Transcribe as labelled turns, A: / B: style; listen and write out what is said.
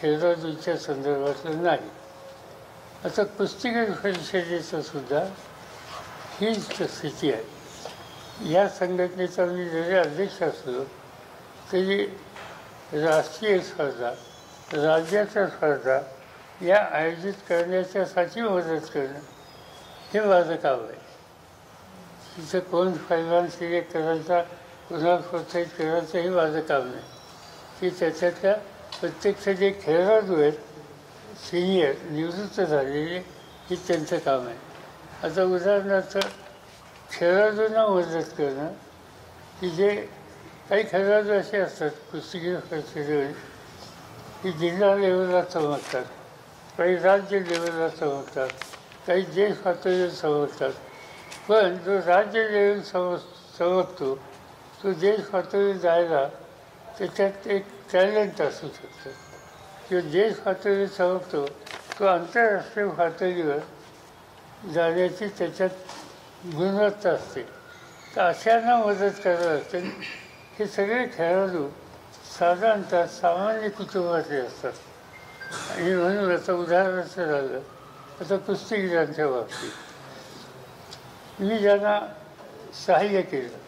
A: खेळाडूच्या संदर्भातलं नाही. आता कुस्तीगीर परिषदेचं सुद्धा हीच स्थिती आहे. या संघटनेचा मी जरी अध्यक्ष असलो तरी राष्ट्रीय स्पर्धा राज्याच्या स्पर्धा या आयोजित करण्याच्यासाठी मदत करणं हे माझं काम आहे. तिथं कोण फैलान सिलेक्ट करायचा पुन्हा प्रोत्साहित करायचं हे माझं काम नाही. की त्याच्यातल्या प्रत्यक्ष जे खेळाडू आहेत सिनियर निवृत्त झालेले हे त्यांचं काम आहे. आता उदाहरणार्थ खेळाडूंना मदत करणं की जे काही खेळाडू असे असतात कुस्तीगीर खेळ की जिल्हा लेवलला चमकतात काही राज्य लेवलला चमकतात काही देश पातळीवर चमकतात. पण जो राज्य लेवल चमक चमकतो तो देश पातळीवर जायला त्याच्यात एक टॅलेंट असू शकतं. किंवा देश पातळीवर सांगतो तो आंतरराष्ट्रीय पातळीवर जाण्याची त्याच्यात गुणवत्ता असते. तर अशांना मदत करायला असते. हे सगळे खेळाडू साधारणतः सामान्य कुटुंबातले असतात. आणि म्हणून आता उदाहरणार्थ झालं. आता कुस्तीगिरांच्या बाबतीत. मी ज्यांना सहाय्य केलं